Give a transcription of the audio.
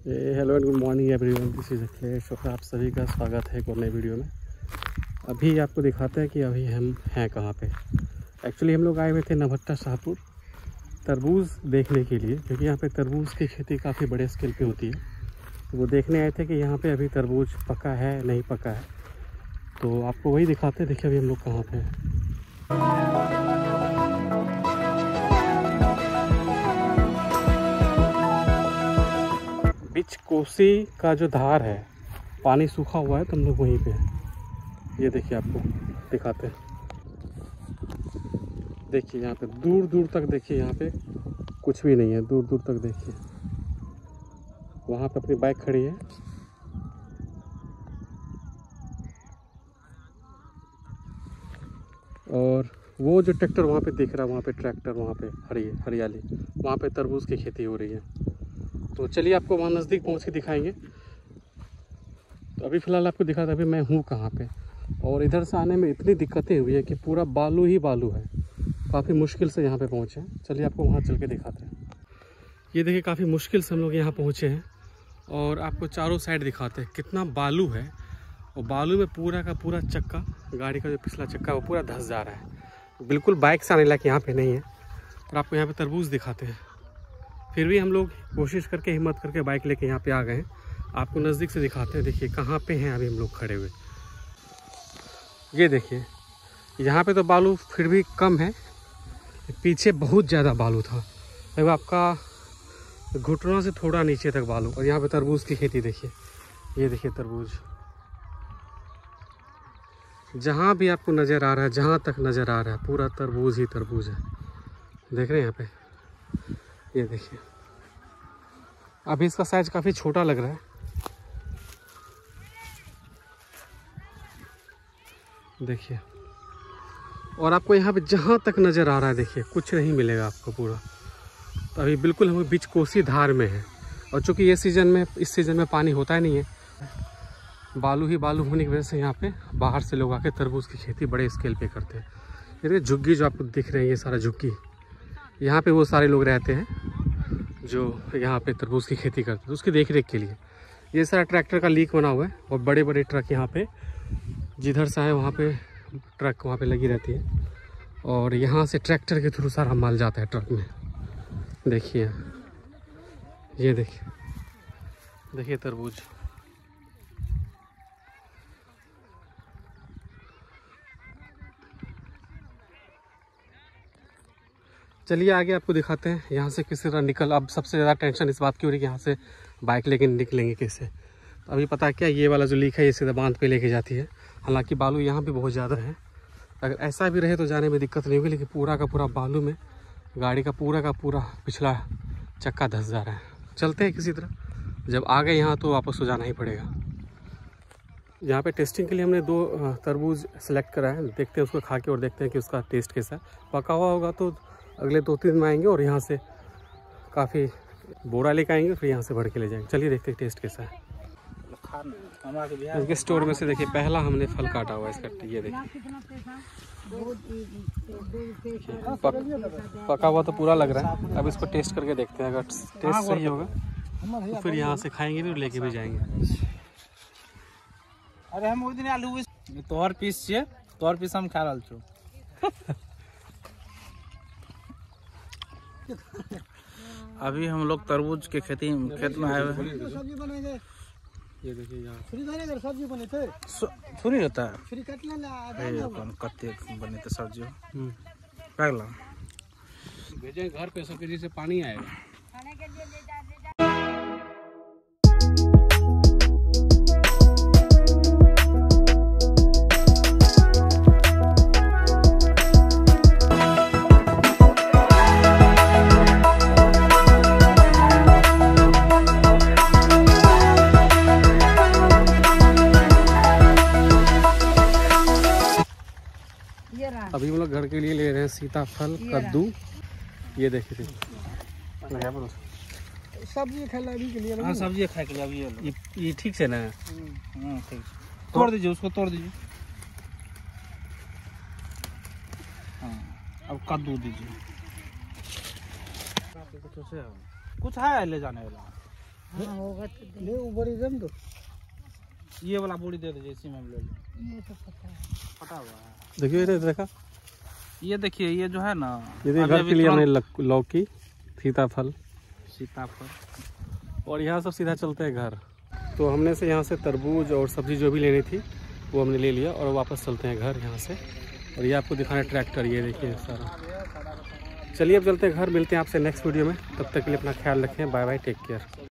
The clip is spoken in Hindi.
Hello and good morning everyone this is Akhilesh और आप सभी का स्वागत है एक और नए वीडियो में। अभी आपको दिखाते हैं कि अभी हम हैं कहाँ पे। एक्चुअली हम लोग आए हुए थे नभट्टा शाहपुर तरबूज देखने के लिए, क्योंकि यहाँ पे तरबूज की खेती काफ़ी बड़े स्केल पे होती है। वो देखने आए थे कि यहाँ पे अभी तरबूज पका है, नहीं पका है। तो आपको वही दिखाते हैं, देखिए अभी हम लोग कहाँ पर हैं। बीच कोसी का जो धार है, पानी सूखा हुआ है तो हम लोग वहीं पे ये देखिए आपको, दिखाते हैं। देखिए यहाँ पे दूर दूर तक देखिए यहाँ पे, कुछ भी नहीं है दूर दूर तक देखिए। वहाँ पे अपनी बाइक खड़ी है। और वो जो ट्रैक्टर वहाँ पे दिख रहा है, वहाँ पे ट्रैक्टर, वहाँ पे हरी, हरियाली, वहाँ पे तरबूज की खेती हो रही है। तो चलिए आपको वहाँ नज़दीक पहुँच के दिखाएँगे। तो अभी फ़िलहाल आपको दिखा था, अभी मैं हूँ कहाँ पे। और इधर से आने में इतनी दिक्कतें हुई है कि पूरा बालू ही बालू है। काफ़ी मुश्किल से यहाँ पे पहुँचे चलिए आपको वहाँ चल के दिखाते हैं। ये देखिए, काफ़ी मुश्किल से हम लोग यहाँ पहुँचे हैं। और आपको चारों साइड दिखाते हैं कितना बालू है। और बालू में पूरा का पूरा चक्का, गाड़ी का जो पिछला चक्का वो पूरा धस जा रहा है। बिल्कुल बाइक से आने लायक यहाँ पर नहीं है। और आपको यहाँ पर तरबूज दिखाते हैं। फिर भी हम लोग कोशिश करके, हिम्मत करके बाइक लेके यहाँ पे आ गए हैं। आपको नज़दीक से दिखाते हैं, देखिए कहाँ पे हैं अभी हम लोग खड़े हुए। ये देखिए, यहाँ पे तो बालू फिर भी कम है, पीछे बहुत ज़्यादा बालू था। अब आपका घुटनों से थोड़ा नीचे तक बालू, और यहाँ पे तरबूज की खेती देखिए। ये देखिए तरबूज। जहाँ भी आपको नज़र आ रहा है, जहाँ तक नज़र आ रहा है, पूरा तरबूज ही तरबूज है। देख रहे हैं यहाँ पे? ये देखिए। अभी इसका साइज़ काफ़ी छोटा लग रहा है। देखिए। और आपको यहाँ पे जहाँ तक नज़र आ रहा है, देखिए, कुछ नहीं मिलेगा आपको पूरा। तो अभी बिल्कुल हम बीच कोसी धार में है। और चूँकि ये सीज़न में, इस सीज़न में पानी होता ही नहीं है, बालू ही बालू होने की वजह से यहाँ पे बाहर से लोग आके तरबूज की खेती बड़े स्केल पे करते हैं। ये झुग्गी जो आपको दिख रहे हैं, ये सारा झुग्गी। यहाँ पे वो सारे लोग रहते हैं जो यहाँ पे तरबूज की खेती करते हैं, उसकी देख रेख के लिए। ये सारा ट्रैक्टर का लीक बना हुआ है, और बड़े बड़े ट्रक यहाँ पे, जिधर से आए वहाँ पे ट्रक वहाँ पे लगी रहती है। और यहाँ से ट्रैक्टर के थ्रू सारा माल जाता है ट्रक में। देखिए, ये देखिए देखिए तरबूज। चलिए आगे आपको दिखाते हैं, यहाँ से किस तरह निकल, अब सबसे ज़्यादा टेंशन इस बात की हो रही है कि यहाँ से बाइक लेके निकलेंगे कैसे। तो अभी पता क्या, ये वाला जो लीक है, ये सीधा बाँध पे लेके जाती है। हालाँकि बालू यहाँ भी बहुत ज़्यादा है। अगर ऐसा भी रहे तो जाने में दिक्कत नहीं होगी, लेकिन पूरा का पूरा बालू में, गाड़ी का पूरा का पूरा पिछला चक्का धस जा रहा है। चलते हैं किसी तरह। जब आ गए यहाँ तो वापस तो जाना ही पड़ेगा। यहाँ पे टेस्टिंग के लिए हमने दो तरबूज सेलेक्ट करा है। देखते हैं उसको खा के और देखते हैं कि उसका टेस्ट कैसा है। पका हुआ होगा तो अगले दो तीन दिन आएँगे और यहाँ से काफ़ी बोरा लेकर आएँगे फिर यहाँ से भर के ले जाएँगे। चलिए देखते हैं टेस्ट कैसा है। इसके स्टोर में से देखिए पहला हमने फल काटा हुआ इसका ये देखिए। पक, पका हुआ तो पूरा लग रहा है अब इसको टेस्ट करके देखते हैं अगर टेस्ट सही होगा तो फिर यहाँ से खाएँगे भी और लेके भी जाएँगे। अरे हम आलू तोहर पीस छियै तोहर पीस हम खा रहा छो। अभी हम लोग तरबूज के खेती खेत में आए हुए तो ये देखिए सब्ज़ी बने थे। थोड़ी रहता है। फ्री काट बने थे सब्ज़ी। हम्म। भेजे घर पे सब पानी आएगा। अभी हम लोग घर के लिए ले रहे हैं सीताफल कद्दू। ये देखे थे सब्ज़ी खाने हाँ, सब्ज़ी खाए के लिए अभी ये ठीक से ना? हम्म। हम्म, ठीक। तोड़ दीजिए उसको तोड़ दीजिए। हाँ, अब कद्दू दीजिए। कुछ है ले जाने वाला? हाँ, तो ले ऊबरी दम दो। ये वाला बोरी दे दीजिए इसी में हम ले लें ये तो पता है। पता हुआ है। देखिए देखा। ये देखिए ये जो है ना ये देखिए घर के लिए हमने लौकी सीताफल। सीताफल। और यहाँ सब सीधा चलते हैं घर। तो हमने से यहाँ से तरबूज और सब्ज़ी जो भी लेनी थी वो हमने ले लिया और वापस चलते हैं घर यहाँ से। और ये आपको दिखाना ट्रैक्टर ये देखिए सारा। चलिए अब चलते हैं घर मिलते हैं आपसे नेक्स्ट वीडियो में। तब तक के लिए अपना ख्याल रखें। Bye bye take care